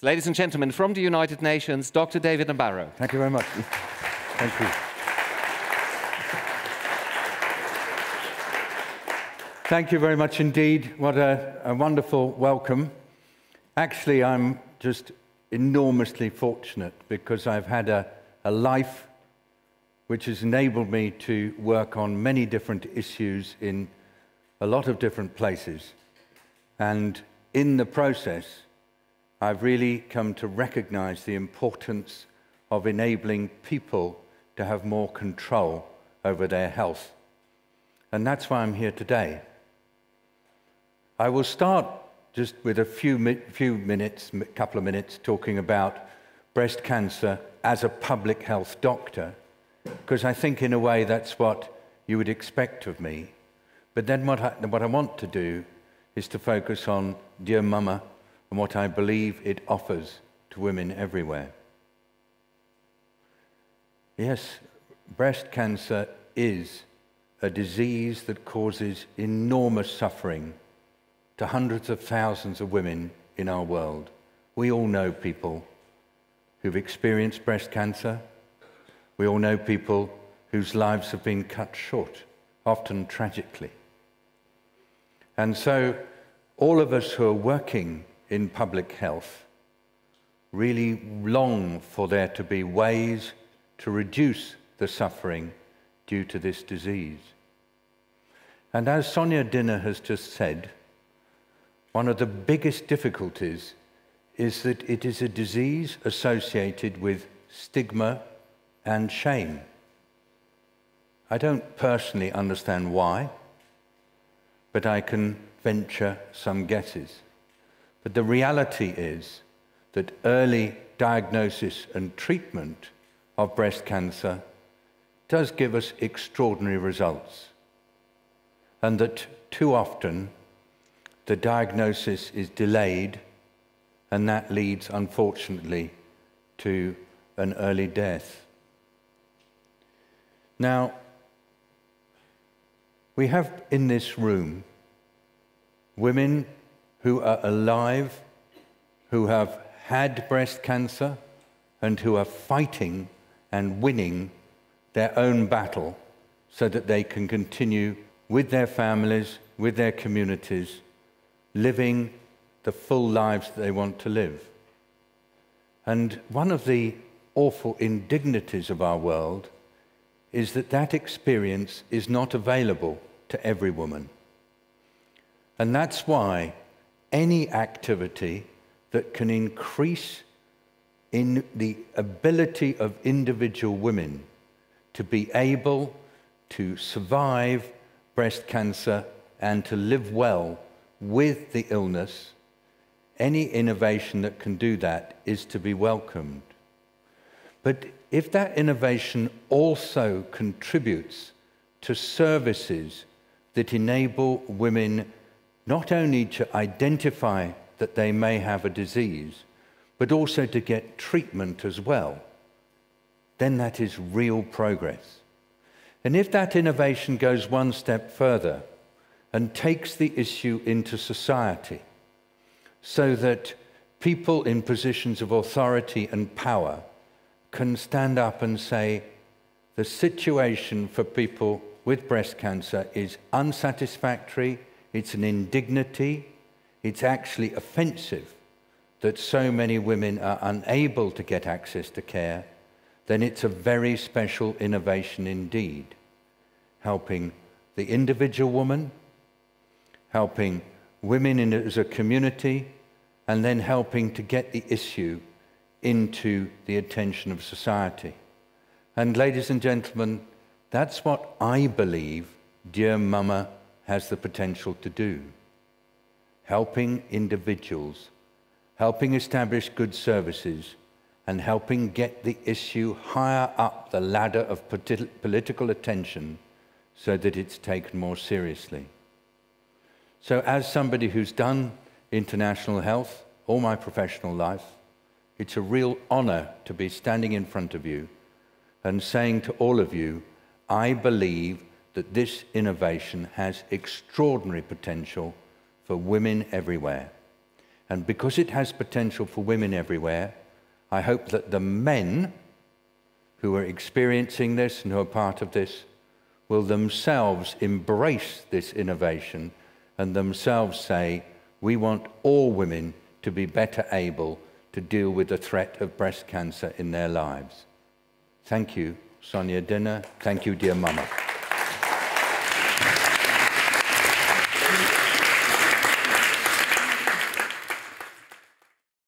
Ladies and gentlemen, from the United Nations, Dr. David Nabarro. Thank you very much. Thank you. Thank you very much indeed. What a, a wonderful welcome. Actually, I'm just enormously fortunate because I've had a, a life which has enabled me to work on many different issues in a lot of different places. And in the process, I've really come to recognize the importance of enabling people to have more control over their health. And that's why I'm here today. I will start just with a few, few minutes, a couple of minutes, talking about breast cancer as a public health doctor because I think, in a way, that's what you would expect of me. But then, what I, what I want to do is to focus on DearMamma and what I believe it offers to women everywhere. Yes, breast cancer is a disease that causes enormous suffering to hundreds of thousands of women in our world. We all know people who've experienced breast cancer we all know people whose lives have been cut short, often tragically. And so, all of us who are working in public health really long for there to be ways to reduce the suffering due to this disease. And as Sonja Dinner has just said, one of the biggest difficulties is that it is a disease associated with stigma and shame. I don't personally understand why, but I can venture some guesses. But the reality is that early diagnosis and treatment of breast cancer does give us extraordinary results, and that too often the diagnosis is delayed, and that leads, unfortunately, to an early death. Now, we have in this room women who are alive, who have had breast cancer, and who are fighting and winning their own battle so that they can continue with their families, with their communities, living the full lives that they want to live. And one of the awful indignities of our world is that that experience is not available to every woman. And that's why any activity that can increase in the ability of individual women to be able to survive breast cancer and to live well with the illness, any innovation that can do that is to be welcomed. But if that innovation also contributes to services that enable women not only to identify that they may have a disease, but also to get treatment as well, then that is real progress. And if that innovation goes one step further and takes the issue into society, so that people in positions of authority and power can stand up and say the situation for people with breast cancer is unsatisfactory, it's an indignity, it's actually offensive that so many women are unable to get access to care, then it's a very special innovation indeed, helping the individual woman, helping women in, as a community, and then helping to get the issue into the attention of society. And, ladies and gentlemen, that's what I believe DearMamma has the potential to do helping individuals, helping establish good services, and helping get the issue higher up the ladder of political attention so that it's taken more seriously. So, as somebody who's done international health all my professional life, it's a real honor to be standing in front of you and saying to all of you, I believe that this innovation has extraordinary potential for women everywhere. And because it has potential for women everywhere, I hope that the men who are experiencing this and who are part of this will themselves embrace this innovation and themselves say, we want all women to be better able to deal with the threat of breast cancer in their lives. Thank you, Sonja Dinner. Thank you, DearMamma.